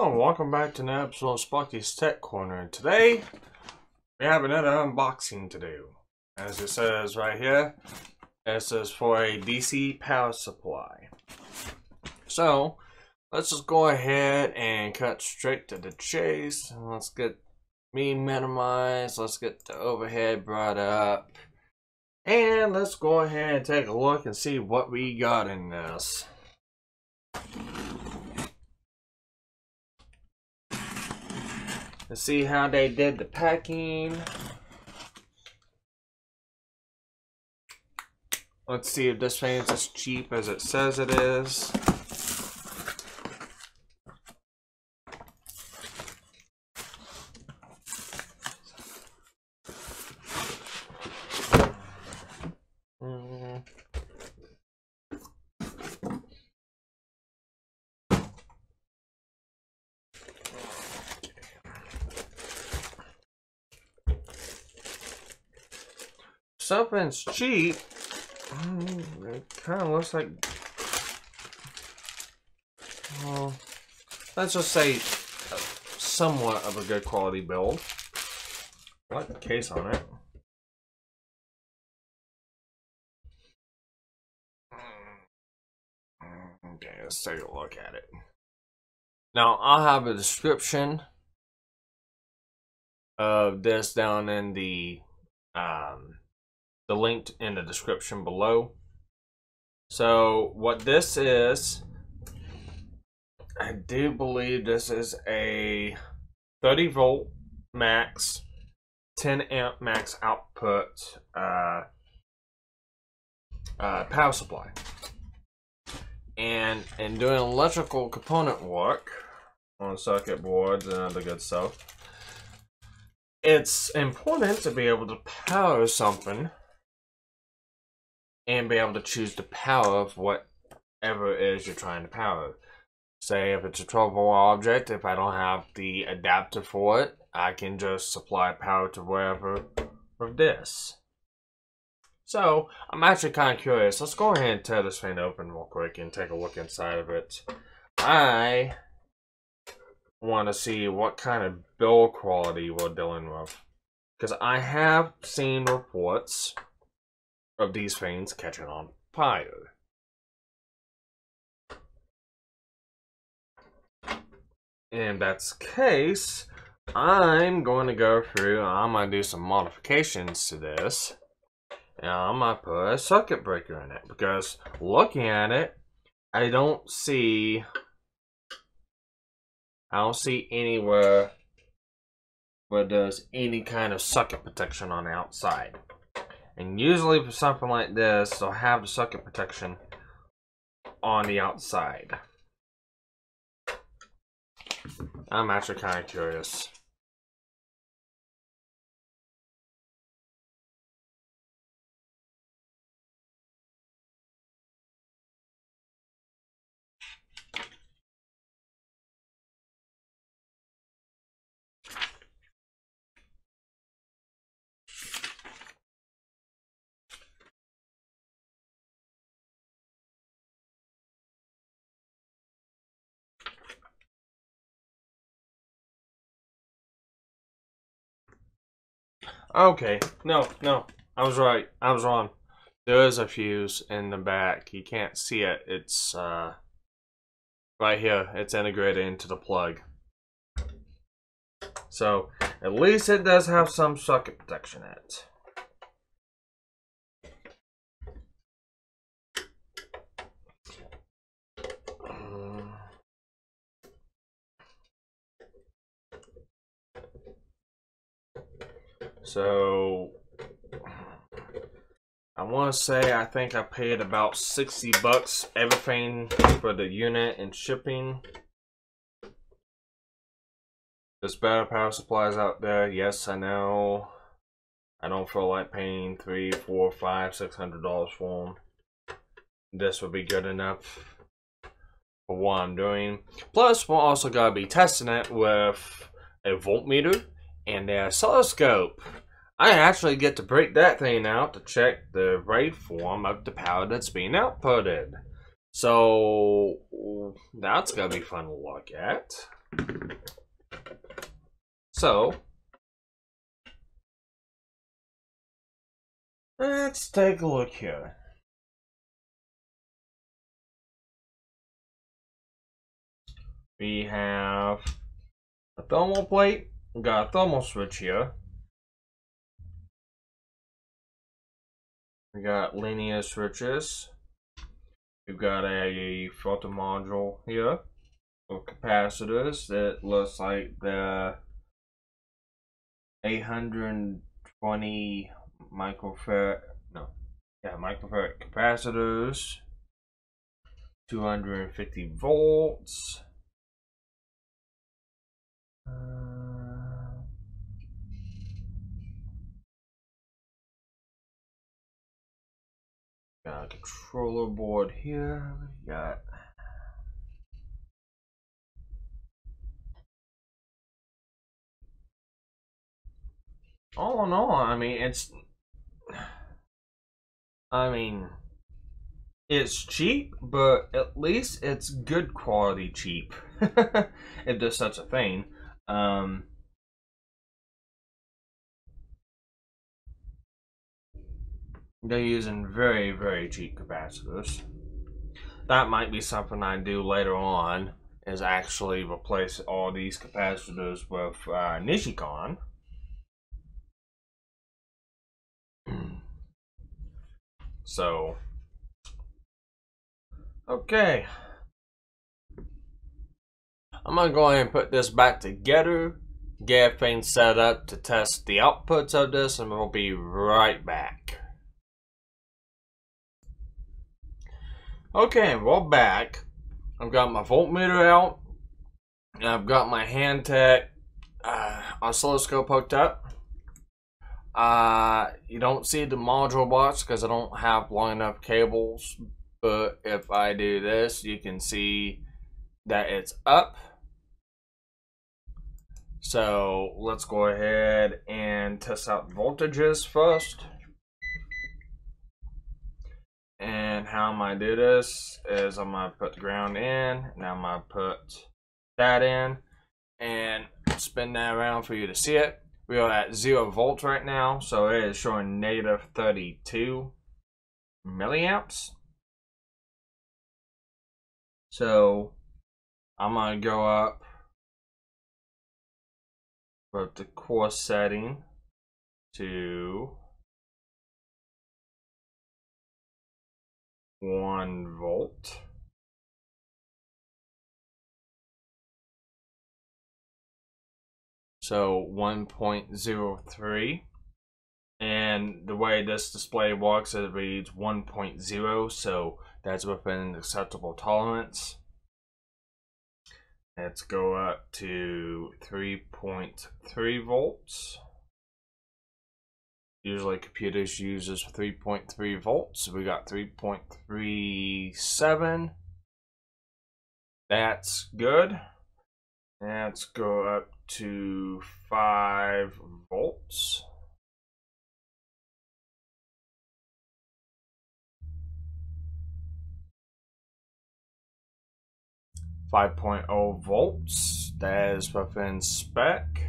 Hello, welcome back to another episode of Sparky's Tech Corner. And today, we have another unboxing to do. As it says right here, this is for a DC power supply. So, let's just go ahead and cut straight to the chase. Let's get me minimized. Let's get the overhead brought up. And let's go ahead and take a look and see what we got in this. Let's see how they did the packing. Let's see if this fan's as cheap as it says it is. Something's cheap. Mm, It kind of looks like. Well, let's just say uh, somewhat of a good quality build. I like the case on it. Mm, Okay, let's take a look at it. Now, I'll have a description of this down in the um, the link in the description below. So what this is, I do believe this is a 30 volt max, 10 amp max output uh, uh, power supply. And in doing electrical component work on circuit boards and other good stuff, it's important to be able to power something and be able to choose the power of whatever it is you're trying to power. Say if it's a 12 volt object, if I don't have the adapter for it, I can just supply power to wherever with this. So I'm actually kind of curious. Let's go ahead and tear this thing open real quick and take a look inside of it. I want to see what kind of build quality we're dealing with. Because I have seen reports of these things catching on fire. In that case, I'm going to go through, I'm going to do some modifications to this. And I'm going to put a circuit breaker in it. Because looking at it, I don't see I don't see anywhere where there's any kind of circuit protection on the outside. And usually for something like this, they'll have the circuit protection on the outside. I'm actually kind of curious. Okay, no, no, I was right. I was wrong. There is a fuse in the back. You can't see it. It's uh, right here. It's integrated into the plug. So at least it does have some socket protection in it. So I want to say I think I paid about 60 bucks everything for the unit and shipping. There's better power supplies out there. Yes, I know. I don't feel like paying three, four, five, six hundred dollars for them. This would be good enough for what I'm doing. Plus, we're also gonna be testing it with a voltmeter and a oscilloscope. I actually get to break that thing out to check the waveform of the power that's being outputted. So that's gonna be fun to look at. So, let's take a look here. We have a thermal plate, got a thermal switch here. We got linear switches. We've got a filter module here with capacitors that looks like the 820 microfarad, no, yeah, microfarad capacitors, 250 volts. Controller board here. We got all in all, I mean, it's. I mean, it's cheap, but at least it's good quality cheap, if there's such a thing. Um, they're using very, very cheap capacitors. That might be something I do later on, is actually replace all these capacitors with uh, Nichicon. So, okay. I'm gonna go ahead and put this back together, get everything set up to test the outputs of this, and we'll be right back. Okay, we're back. I've got my voltmeter out, I've got my Hantek uh, oscilloscope hooked up. Uh, you don't see the module box because I don't have long enough cables. But if I do this, you can see that it's up. So let's go ahead and test out voltages first. And how I'm gonna do this is I'm gonna put the ground in, now I'm gonna put that in, and spin that around for you to see it. We are at zero volts right now, so it is showing negative 32 milliamps. So I'm gonna go up with the coarse setting to one volt. so 1.03 and the way this display works it reads 1.0 so that's within acceptable tolerance. Let's go up to 3.3 volts usually computers uses 3.3 volts we got 3.37 that's good let's go up to 5 volts. Five point oh volts. That is within spec.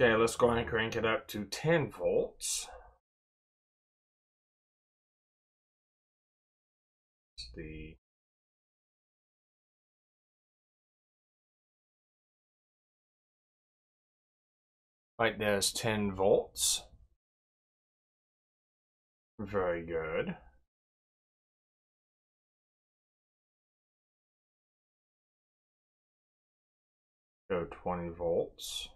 Okay, let's go and crank it up to 10 volts. It's the Right there's 10 volts. Very good. Go 20 volts.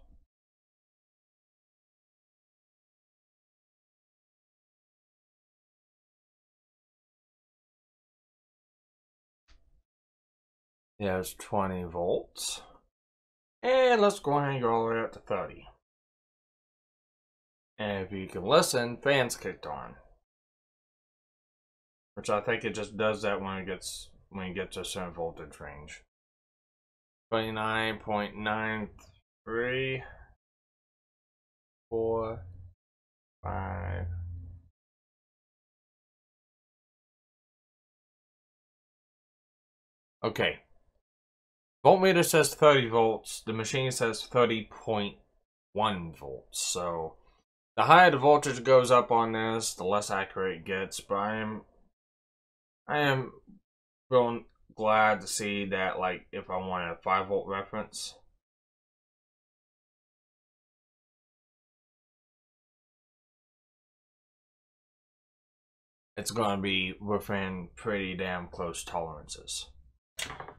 There's 20 volts. And let's go ahead and go all the way up to 30. And if you can listen, fans kicked on. Which I think it just does that when it gets when you get to a certain voltage range. 29.93 4 5 Okay. Voltmeter says 30 volts. The machine says 30.1 volts. So the higher the voltage goes up on this, the less accurate it gets. But I am, I am real glad to see that, like, if I wanted a 5 volt reference, it's going to be within pretty damn close tolerances.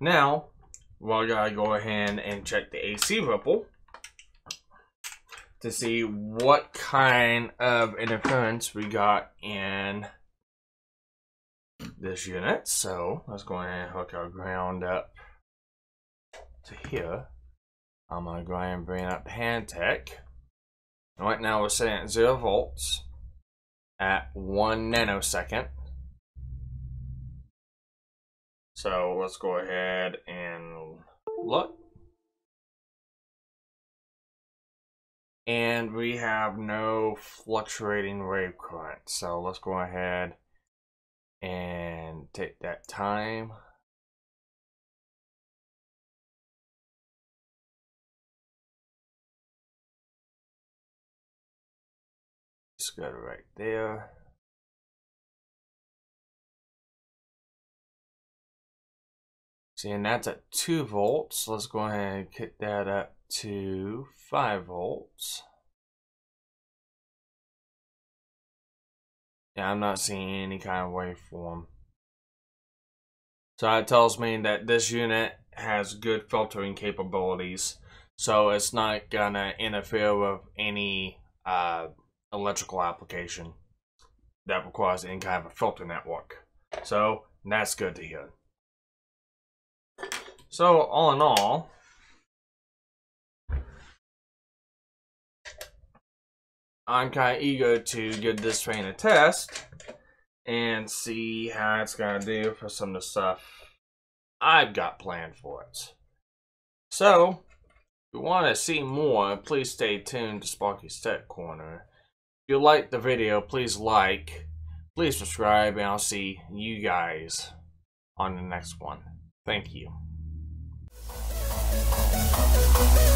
Now, we're going to go ahead and check the AC ripple to see what kind of interference we got in this unit. So let's go ahead and hook our ground up to here. I'm to go ahead and bring up Hantek. Right now we're sitting at 0 volts at 1 nanosecond. So let's go ahead and look. And we have no fluctuating wave current. So let's go ahead and take that time. Just go right there. See, and that's at 2 volts. Let's go ahead and kick that up to 5 volts. Yeah, I'm not seeing any kind of waveform. So that tells me that this unit has good filtering capabilities. So it's not gonna interfere with any uh, electrical application that requires any kind of a filter network. So that's good to hear. So all in all, I'm kind of eager to give this train a test and see how it's going to do for some of the stuff I've got planned for it. So, if you want to see more, please stay tuned to Sparky's Tech Corner. If you like the video, please like, please subscribe, and I'll see you guys on the next one. Thank you. Bye.